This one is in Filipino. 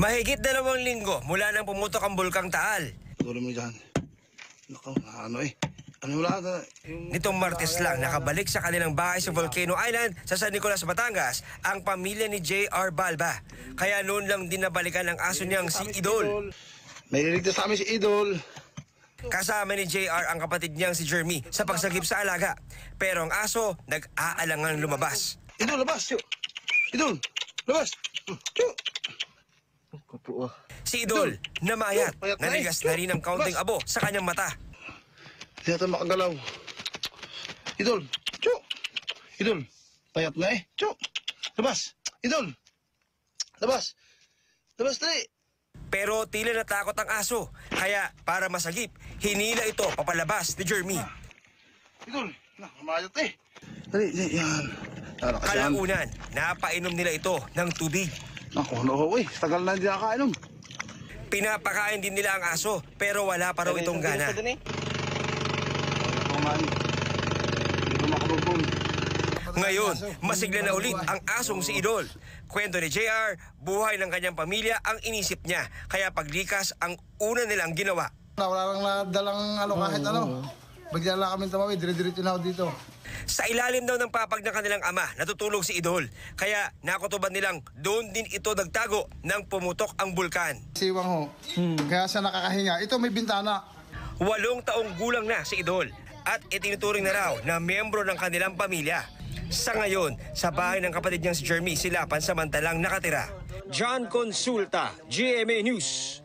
Mahigit dalawang linggo mula nang pumutok ang bulkang Taal. Siguro mo dyan. Nako, ano eh. Ano wala na. Nitong Martes lang nakabalik sa kanilang bahay sa Volcano Island sa San Nicolas, Batangas ang pamilya ni J.R. Balba. Kaya noon lang din nabalikan ang aso niyang si Idol. May liligtas sa amin si Idol. Kasama ni JR ang kapatid niyang si Jeremy sa pagsagip sa alaga. Pero ang aso nag-aalangan lumabas. Idol, labas. Idol, labas. Yo. Kapo ah. Si Idol, namayat, Payat na eh. nanigas na rin ang kaunting abo sa kanyang mata. Hindi natin makagalaw. Idol, Yo. Idol, payat na eh. Yo. Labas. Idol. Labas. Labas dali. Pero tila natakot ang aso. Kaya para masagip, hinila ito papalabas ni Jeremy. Idol, na, kamayat eh. Dali, dali, yan. Kalaunan, napainom nila ito ng tubig. Naku, ano ho eh. Tagal na hindi nakakainom. Pinapakain din nila ang aso pero wala pa raw itong gana. Makabubong. Ngayon, masigla na ulit ang asong si Idol. Kwento ni JR, buhay ng kanyang pamilya ang inisip niya. Kaya paglikas ang una nilang ginawa. Na, wala lang nadalang ano kahit ano. Bigla lang kami tumawid, dire-diretso na ako dito. Sa ilalim daw ng papag ng kanilang ama, natutulog si Idol. Kaya nakutuban nilang doon din ito nagtago nang pumutok ang bulkan. Siwang ho. Kaya sa nakakahinga. Ito may bintana. Walong taong gulang na si Idol at itinuturing na raw na miyembro ng kanilang pamilya. Sa ngayon, sa bahay ng kapatid niyang si Jeremy sila pansamantalang nakatira. John Consulta, GMA News.